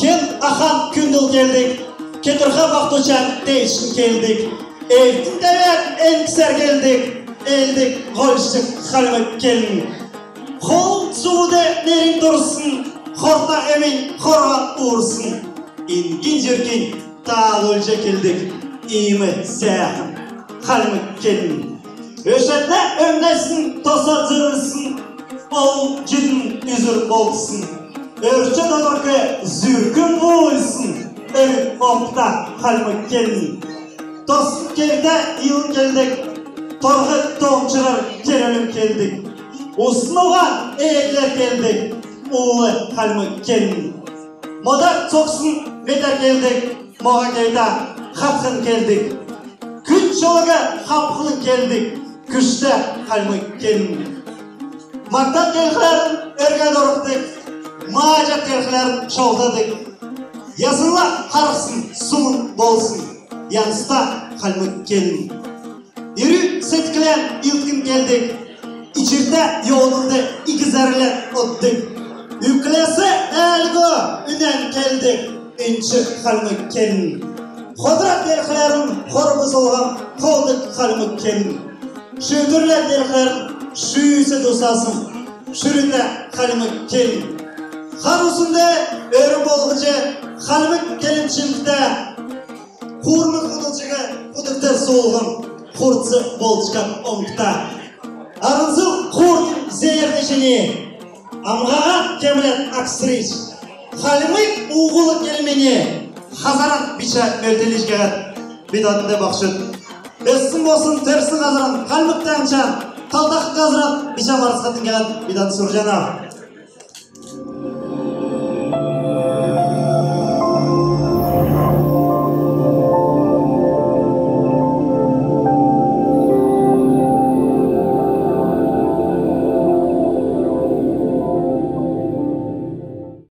кен ахан күнділ келдік кетірха бақтучан дейшін келдік элтин дәвәт эн кісер келдік элдік ғойшық халмы келін қол суды нерин тұрсын хорта эмин хорға уырсын ингин жеркин тағы өлже келдік имі сәхін халмы келін өшетне өңдесін тоса зырырсын ол жүдін үзір болсын Өрче додорке зүркін ойсын опта халмы келін тосын келді иылын келдік торғы тоңчырар керелім келдік ұсынуған эйлер келдік улы халмы келін модар соқсын бетер келдік моға кейта хатқын келдік күн жолыға хапқылын келдік күшті халмы келін мақтан келхілерін өрге дұрықтық мажат келхілерін шолтадық ясынла қарықсын суын болсын янста халмы келін Ирü setkilен ilkin geldik. İçirde yolunda ikizerler ottuk. Yüklese elgo ünen geldik. Inçi halmı kelin. Hodrat derklerin horbu solgan kolduk halmı kelin. Şüdürler derklerin şüyse dosasın. Şüründe halmı kelin. Örüm bolgıcı halmı kelin çimkte. Kurmuk kudulçıga kudukta soğuğun kurtsı bolçkan oңкта. Арынсы құрт зердешіне. Амғаға кемлет акстрич. Халимы уғылы келмене. Хазарат бича мөлтелешке бидатында бақшыт. Өссін болсын терсін қазыран қалмықты анчан. Талдақ қазырат бича барысқа тінген бидат сұржана.